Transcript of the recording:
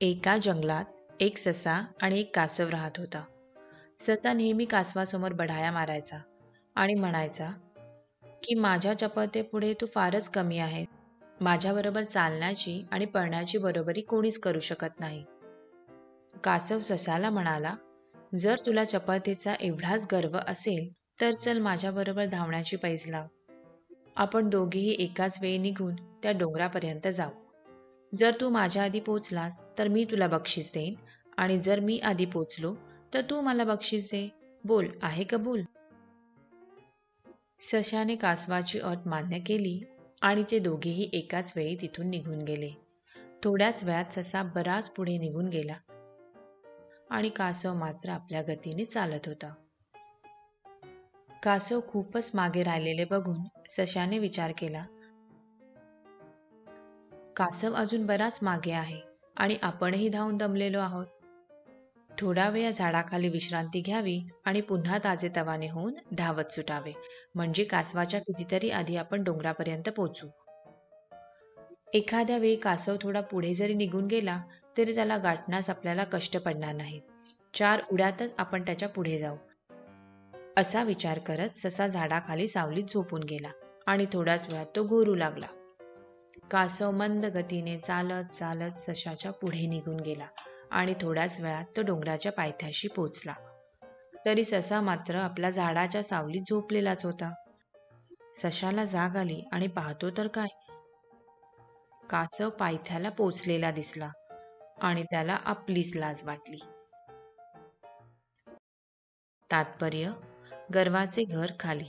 एका जंगलात एक ससा आणि एक कासव राहत होता. ससा नेहमी कासवासमोर बढाया मारायचा आणि म्हणायचा की माझ्या चपळतेपुढे तू फारच कमी आहे. माझ्याबरोबर चालण्याची आणि पळण्याची बरोबरी कोणीच करू शकत नाही. कासव ससाला म्हणाला जर तुला चपळतेचा एवढाच गर्व असेल तर चल माझ्याबरोबर धावण्याची पैज लाव. आपण दोघेही एकाच वेळी निघून त्या डोंगरापर्यंत जाऊ. जर तू माझ्या आधी पोचलास तर मी तुला बक्षीस देईन. आणि जर मी आधी पोचलो तर तू मला बक्षीस दे. बोल आहे कबूल सशाने कासवाची अट मान्य केली आणि ते दोघेही एकाच वेळी तिथून निघून गेले. थोड्याच वेळात ससा बराच पुढे निघून गेला आणि कासव मात्र आपल्या गतीने चालत होता. कासव खूपच मागे राहिलेले बघून सशाने विचार केला कासव अजून बराच मागे आहे आणि आपणही धावून दमलेलो आहोत. थोडा वेळ झाडाखाली विश्रांती घ्यावी आणि पुन्हा ताजे तवाने होऊन धावत सुटावे. म्हणजे कासवाच्या कितीतरी आधी आपण डोंगरापर्यंत पोचू एखाद्या वेळी कासव थोडा पुढे जरी निघून गेला तरी त्याला गाठण्यास आपल्याला कष्ट पडणार नाहीत. चार उड्यातच आपण त्याच्या पुढे जाऊ. असा विचार करत ससा झाडाखाली सावलीत झोपून गेला आणि थोड्याच वेळात तो घोरू लागला. कासव मंद गतीने चालत चालत सशाच्या पुढे निघून गेला आणि थोड्याच वेळात तो डोंगराच्या पायथ्याशी पोचला. तरी ससा मात्र आपल्या झाडाच्या सावलीत झोपलेलाच होता. सशाला जाग आली आणि पाहतो तर काय? कासव पायथ्याला पोचलेला दिसला आणि त्याला आपलीच लाज वाटली. तात्पर्य गर्वाचे घर खाली.